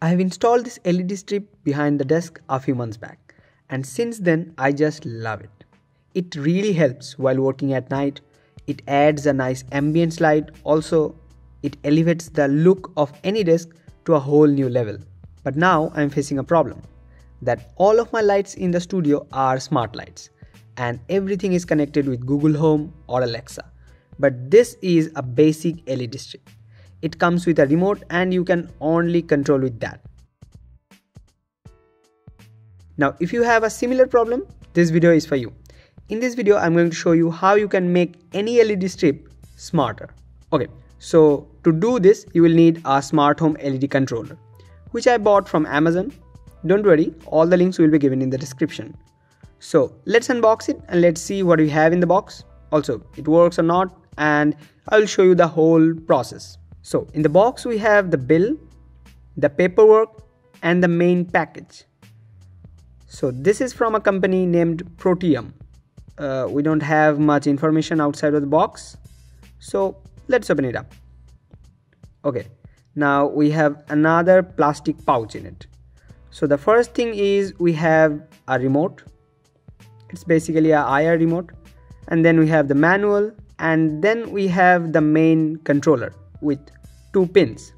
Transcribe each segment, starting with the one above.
I have installed this LED strip behind the desk a few months back and since then I just love it. It really helps while working at night. It adds a nice ambience light. Also, it elevates the look of any desk to a whole new level. But now I'm facing a problem that all of my lights in the studio are smart lights and everything is connected with Google Home or Alexa. But this is a basic LED strip. It comes with a remote and you can only control with that. Now if you have a similar problem, this video is for you. In this video, I'm going to show you how you can make any LED strip smarter. Okay, so to do this, you will need a smart home LED controller, which I bought from Amazon. Don't worry, all the links will be given in the description. So let's unbox it and let's see what we have in the box. Also, it works or not and I will show you the whole process. So in the box we have the bill, the paperwork and the main package. So this is from a company named Proteum. Uh, we don't have much information outside of the box. So let's open it up. Okay, now we have another plastic pouch in it. So the first thing is we have a remote. It's basically a IR remote. And then we have the manual and then we have the main controller with two pins.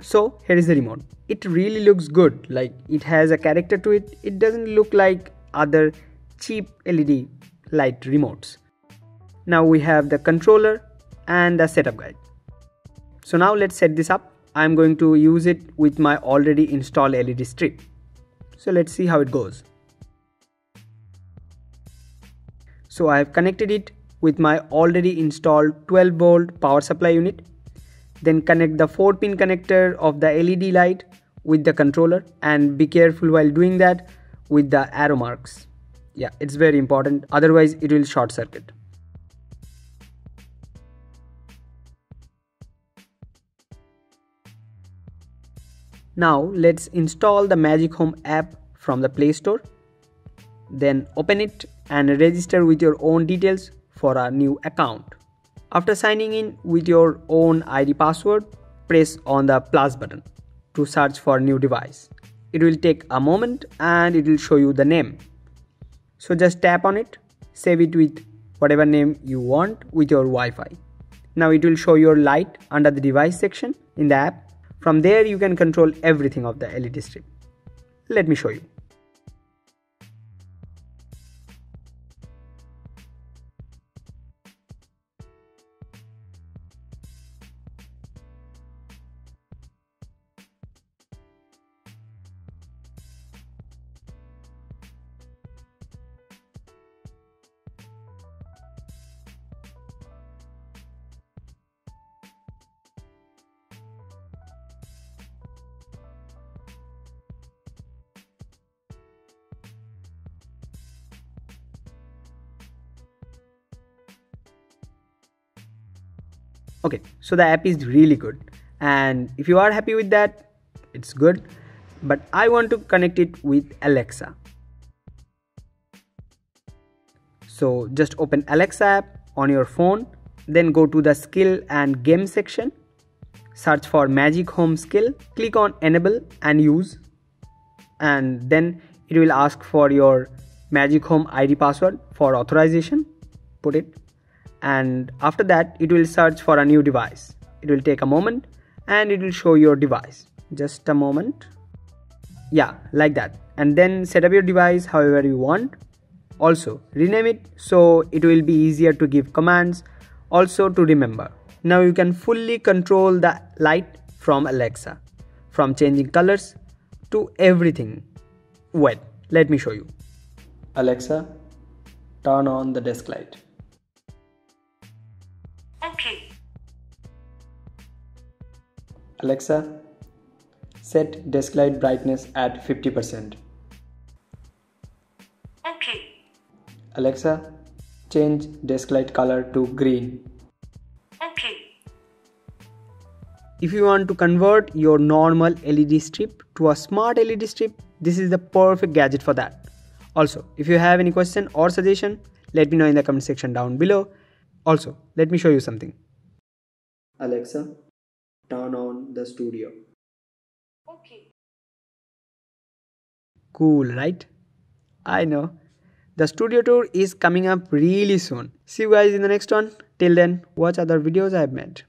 So here is the remote. It really looks good. Like it has a character to it. It doesn't look like other cheap led light remotes. Now we have the controller and the setup guide. So now let's set this up. I'm going to use it with my already installed led strip. So let's see how it goes. So i have connected it with my already installed 12 volt power supply unit then connect the 4 pin connector of the LED light with the controller and be careful while doing that with the arrow marks. Yeah, it's very important otherwise it will short circuit. Now let's install the Magic Home app from the Play Store. Then open it and register with your own details for a new account. After signing in with your own ID password, press on the plus button to search for new device. It will take a moment and it will show you the name. So just tap on it, save it with whatever name you want with your Wi-Fi. Now it will show your light under the device section in the app. From there you can control everything of the LED strip. Let me show you. Okay so the app is really good. And if you are happy with that it's good. But i want to connect it with alexa. So just open alexa app on your phone then go to the skill and game section. Search for magic home skill. Click on enable and use. And then it will ask for your magic home id password for authorization. Put it and after that it will search for a new device. It will take a moment and it will show your device. Just a moment. Yeah like that. And then set up your device however you want. Also rename it so it will be easier to give commands. Also to remember. Now you can fully control the light from alexa. From changing colors to everything. Well let me show you. Alexa turn on the desk light Alexa, set desk light brightness at 50%. Okay. Alexa, change desk light color to green. Okay. If you want to convert your normal LED strip to a smart LED strip, this is the perfect gadget for that. Also, if you have any question or suggestion, let me know in the comment section down below. Also, let me show you something. Alexa, turn on the studio. Okay. Cool, right? I know. The studio tour is coming up really soon. See you guys in the next one. Till then, watch other videos I've made.